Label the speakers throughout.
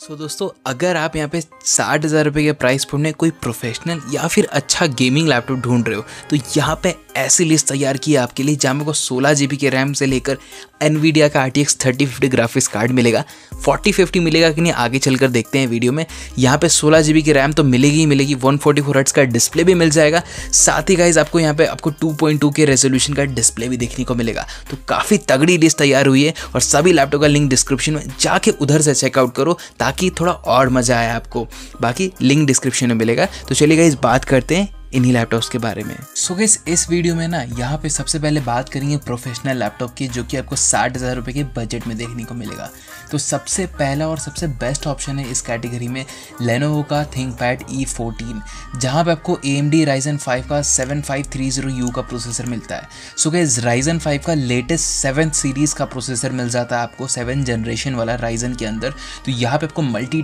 Speaker 1: सो so, दोस्तों अगर आप यहाँ पे साठ हज़ार रुपये के प्राइस पॉइंट में कोई प्रोफेशनल या फिर अच्छा गेमिंग लैपटॉप ढूंढ रहे हो तो यहाँ पे ऐसी लिस्ट तैयार की है आपके लिए जहाँ में को सोलह जी के रैम से लेकर एनवीडिया का R T X thirty fifty graphics card मिलेगा। फोर्टी फिफ्टी मिलेगा कि नहीं आगे चलकर देखते हैं वीडियो में। यहाँ पे सोलह जी की रैम तो मिलेगी ही मिलेगी वन फोर्टी फोर का डिस्प्ले भी मिल जाएगा। साथ ही गाइज़ आपको यहाँ पे आपको टू पॉइंट टू के रेजोल्यूशन का डिस्प्ले भी देखने को मिलेगा। तो काफ़ी तगड़ी लिस्ट तैयार हुई है और सभी लैपटॉप का लिंक डिस्क्रिप्शन में जाके उधर से चेकआउट करो ताकि थोड़ा और मज़ा आए आपको। बाकी लिंक डिस्क्रिप्शन में मिलेगा। तो चलिए इस बात करते हैं इन्हीं लैपटॉप्स के बारे में। सो so इस वीडियो में ना यहाँ पे सबसे पहले बात करेंगे प्रोफेशनल लैपटॉप की, जो कि आपको साठ हज़ार रुपये के बजट में देखने को मिलेगा। तो सबसे पहला और सबसे बेस्ट ऑप्शन है इस कैटेगरी में लेनोवो का थिंक पैड ई फोर्टीन जहाँ पे आपको A M D Ryzen five का seven five three zero U का प्रोसेसर मिलता है। So so guys Ryzen five का लेटेस्ट सेवन सीरीज़ का प्रोसेसर मिल जाता है आपको सेवन जनरेशन वाला राइजन के अंदर। तो यहाँ पे आपको मल्टी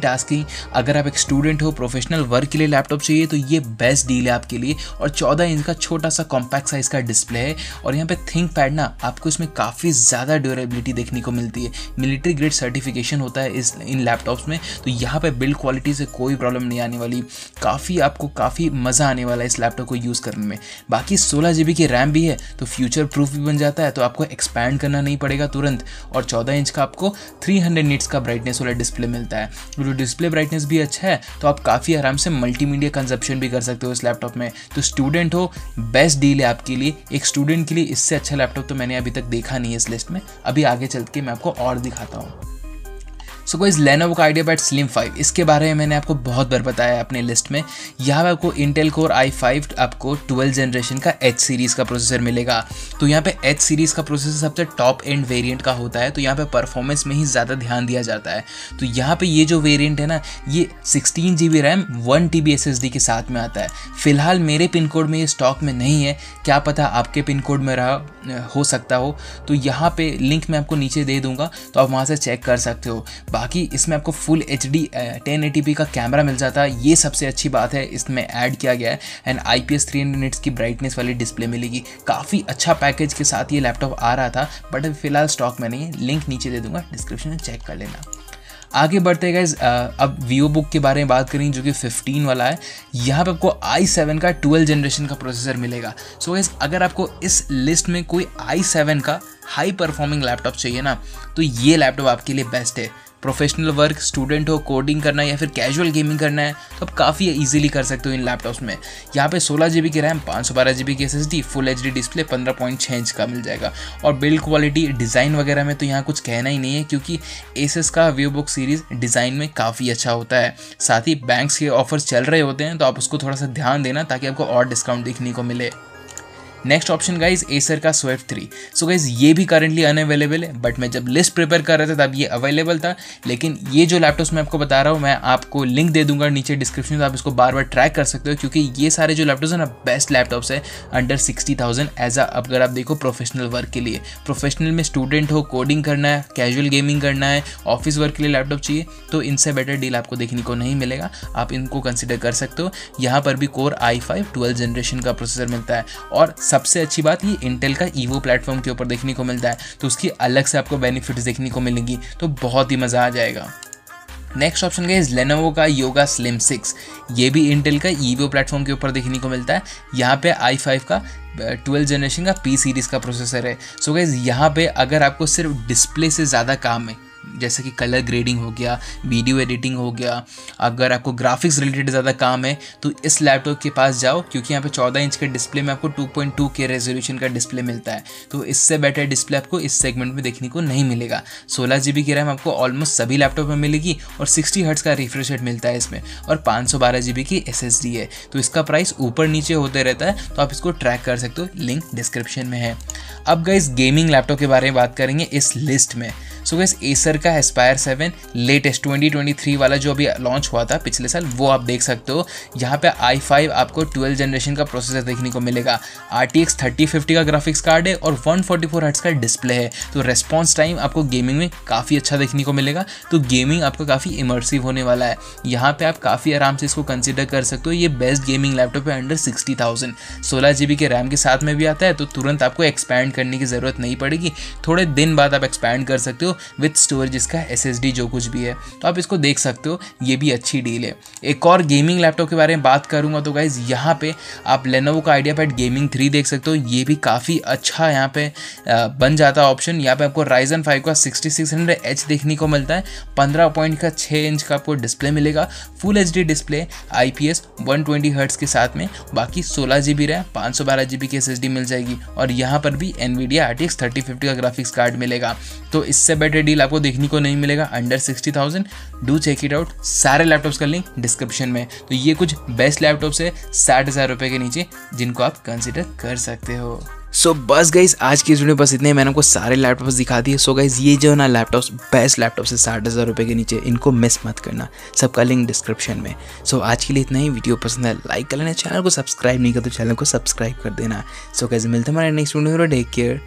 Speaker 1: अगर आप एक स्टूडेंट हो प्रोफेशनल वर्क के लिए लैपटॉप चाहिए तो ये बेस्ट डील है आपके के लिए और 14 इंच का छोटा सा कॉम्पैक्ट साइज़ का डिस्प्ले है। और यहाँ पे थिंक पैड ना आपको इसमें काफ़ी ज़्यादा ड्यूरेबिलिटी देखने को मिलती है। मिलिट्री ग्रेड सर्टिफिकेशन होता है इस, इन लैपटॉप्स में। तो यहाँ पे बिल्ड क्वालिटी से कोई प्रॉब्लम नहीं आने वाली। काफ़ी आपको काफ़ी मज़ा आने वाला है इस लैपटॉप को यूज़ करने में। बाकी सोलह जी की रैम भी है तो फ्यूचर प्रूफ भी बन जाता है तो आपको एक्सपैंड करना नहीं पड़ेगा तुरंत। और चौदह इंच का आपको थ्री हंड्रेड का ब्राइटनेस वाला डिस्प्ले मिलता है। तो डिस्प्ले ब्राइटनेस भी अच्छा है तो आप काफ़ी आराम से मल्टीमीडिया कंजप्शन भी कर सकते हो इस लैपटॉप में। में। तो स्टूडेंट हो बेस्ट डील है आपके लिए। एक स्टूडेंट के लिए इससे अच्छा लैपटॉप तो मैंने अभी तक देखा नहीं है इस लिस्ट में। अभी आगे चल के मैं आपको और दिखाता हूँ। सो कोई लेनोवो का आइडिया बैट स्लिम फाइव इसके बारे में मैंने आपको बहुत बार बताया अपने लिस्ट में। यहाँ पे आपको इंटेल कोर आई फाइव आपको ट्वेल्व जनरेशन का एच सीरीज़ का प्रोसेसर मिलेगा। तो यहाँ पे एच सीरीज़ का प्रोसेसर सबसे टॉप एंड वेरियंट का होता है तो यहाँ परफॉर्मेंस में ही ज़्यादा ध्यान दिया जाता है। तो यहाँ पे ये जो वेरियंट है ना, ये sixteen G B RAM one T B S S D के साथ में आता है। फ़िलहाल मेरे पिन कोड में ये स्टॉक में नहीं है। क्या पता आपके पिन कोड में रहा, हो सकता हो। तो यहाँ पे लिंक मैं आपको नीचे दे दूँगा तो आप वहाँ से चेक कर सकते हो। बाकी इसमें आपको फुल एच डी टेन का कैमरा मिल जाता है। ये सबसे अच्छी बात है, इसमें ऐड किया गया है। And I P S three की ब्राइटनेस वाली डिस्प्ले मिलेगी। काफ़ी अच्छा पैकेज के साथ ये लैपटॉप आ रहा था बट फ़िलहाल स्टॉक में नहीं है। लिंक नीचे दे दूँगा डिस्क्रिप्शन में चेक कर लेना। आगे बढ़ते गए अब वीवो बुक के बारे में बात करें, जो कि 15 वाला है। यहाँ पे आपको i7 का 12 जनरेशन का प्रोसेसर मिलेगा। सो so अगर आपको इस लिस्ट में कोई i7 का हाई परफॉर्मिंग लैपटॉप चाहिए ना तो ये लैपटॉप आपके लिए बेस्ट है। प्रोफेशनल वर्क स्टूडेंट हो कोडिंग करना है या फिर कैजुअल गेमिंग करना है तो आप काफ़ी ईजिली कर सकते हो इन लैपटॉप्स में। यहाँ पे सोलह जी की रैम पाँच सौ बारह जी बी की एस फुल एचडी डिस्प्ले पंद्रह पॉइंट छः इंच का मिल जाएगा। और बिल्ड क्वालिटी डिज़ाइन वगैरह में तो यहाँ कुछ कहना ही नहीं है, क्योंकि एस का व्यू बुक सीरीज़ डिज़ाइन में काफ़ी अच्छा होता है। साथ ही बैंक्स के ऑफर्स चल रहे होते हैं तो आप उसको थोड़ा सा ध्यान देना ताकि आपको और डिस्काउंट देखने को मिले। नेक्स्ट ऑप्शन गाइज़ एसर का स्विफ्ट थ्री सो गाइज़ ये भी करंटली अनअवेलेबल है बट मैं जब लिस्ट प्रिपेयर कर रहा था, तब ये अवेलेबल था. लेकिन ये जो लैपटॉप मैं आपको बता रहा हूँ, मैं आपको लिंक दे दूँगा नीचे डिस्क्रिप्शन में तो आप इसको बार बार ट्रैक कर सकते हो, क्योंकि ये सारे जो लैपटॉप्स हैं ना बेस्ट लैपटॉप्स है अंडर सिक्सटी थाउज़ेंड एज अगर आप देखो प्रोफेशनल वर्क के लिए. प्रोफेशनल में स्टूडेंट हो कोडिंग करना है कैजुअल गेमिंग करना है ऑफ़िस वर्क के लिए लैपटॉप चाहिए तो इनसे बेटर डील आपको देखने को नहीं मिलेगा. आप इनको कंसिडर कर सकते हो. यहाँ पर भी core i five twelve generation का प्रोसेसर मिलता है. और सबसे अच्छी बात, ये इंटेल का ईवो प्लेटफॉर्म के ऊपर देखने को मिलता है तो उसकी अलग से आपको बेनिफिट्स देखने को मिलेंगी तो बहुत ही मज़ा आ जाएगा। नेक्स्ट ऑप्शन का इज़ लेनोवो का योगा स्लिम सिक्स ये भी इंटेल का ईवो प्लेटफॉर्म के ऊपर देखने को मिलता है। यहाँ पे आई फाइव का ट्वेल्थ जनरेशन का पी सीरीज़ का प्रोसेसर है। सो so गाइज़ यहाँ पे अगर आपको सिर्फ़ डिस्प्ले से ज़्यादा काम है जैसे कि कलर ग्रेडिंग हो गया वीडियो एडिटिंग हो गया, अगर आपको ग्राफिक्स रिलेटेड ज़्यादा काम है तो इस लैपटॉप के पास जाओ, क्योंकि यहाँ पे 14 इंच के डिस्प्ले में आपको 2.2 के रेजोल्यूशन का डिस्प्ले मिलता है। तो इससे बेटर डिस्प्ले आपको इस सेगमेंट में देखने को नहीं मिलेगा। सोलह जी की रैम आपको ऑलमोस्ट सभी लैपटॉप में मिलेगी और सिक्सटी हर्ट्स का रिफ्रेश रेट मिलता है इसमें और पाँच सौ की SSD है। तो इसका प्राइस ऊपर नीचे होते रहता है तो आप इसको ट्रैक कर सकते हो लिंक डिस्क्रिप्शन में है। अब गाइस गेमिंग लैपटॉप के बारे में बात करेंगे इस लिस्ट में। सो गैस एसर का एस्पायर सेवन लेटेस्ट 2023 वाला जो अभी लॉन्च हुआ था पिछले साल, वो आप देख सकते हो। यहाँ पे आई फाइव आपको ट्वेल्व जनरेशन का प्रोसेसर देखने को मिलेगा। R T X thirty fifty का ग्राफिक्स कार्ड है और वन फोर्टी फोर हर्ट्स का डिस्प्ले है। तो रेस्पॉन्स टाइम आपको गेमिंग में काफ़ी अच्छा देखने को मिलेगा। तो गेमिंग आपका काफ़ी इमर्सिव होने वाला है। यहाँ पे आप काफ़ी आराम से इसको कंसिडर कर सकते हो। ये बेस्ट गेमिंग लैपटॉप है अंडर सिक्सटी थाउज़ेंड सोलह जी बी के रैम के साथ में भी आता है तो तुरंत आपको एक्सपैंड करने की ज़रूरत नहीं पड़ेगी। थोड़े दिन बाद आप एक्सपैंड कर सकते हो। विथ स्टोरेज इसका एस जो कुछ भी है। तो आप इसको देख सकते हो, ये भी अच्छी डील है। एक और गेमिंग लैपटॉप के बारे में बात करूँगा तो गाइज़ यहाँ पे आप लेनोवो का आइडिया पैड गेमिंग थ्री देख सकते हो। ये भी काफ़ी अच्छा यहाँ पे बन जाता है ऑप्शन यहाँ पे आपको राइजन फाइव का सिक्सटी सिक्स देखने को मिलता है। पंद्रह पॉइंट का छः इंच का आपको डिस्प्ले मिलेगा। Full H D display I P S one twenty hertz के साथ में। बाकी सोलह जी बी रैम, पाँच सौ बारह जी बी की एस एस डी मिल जाएगी। और यहाँ पर भी Nvidia R T X thirty fifty का ग्राफिक्स कार्ड मिलेगा। तो इससे बेटर डील आपको देखने को नहीं मिलेगा under sixty thousand do check it out सारे लैपटॉप्स का लिंक डिस्क्रिप्शन में तो ये कुछ बेस्ट लैपटॉप्स है साठ हज़ार रुपये के नीचे जिनको आप कंसिडर कर सकते हो। सो बस गाइज़ आज की वीडियो बस इतने मैंने आपको सारे लैपटॉप्स दिखा दिए। सो गाइज़ ये जो ना लैपटॉप्स बेस्ट लैपटॉप से साठ हज़ार रुपये के नीचे इनको मिस मत करना। सबका लिंक डिस्क्रिप्शन में। सो so, आज के लिए इतना ही। वीडियो पसंद है लाइक कर लेना। चैनल को सब्सक्राइब नहीं कर तो चैनल को सब्सक्राइब कर देना। सो so, गाइज़ मिलते हमारे नेक्स्ट वीडियो टेक केयर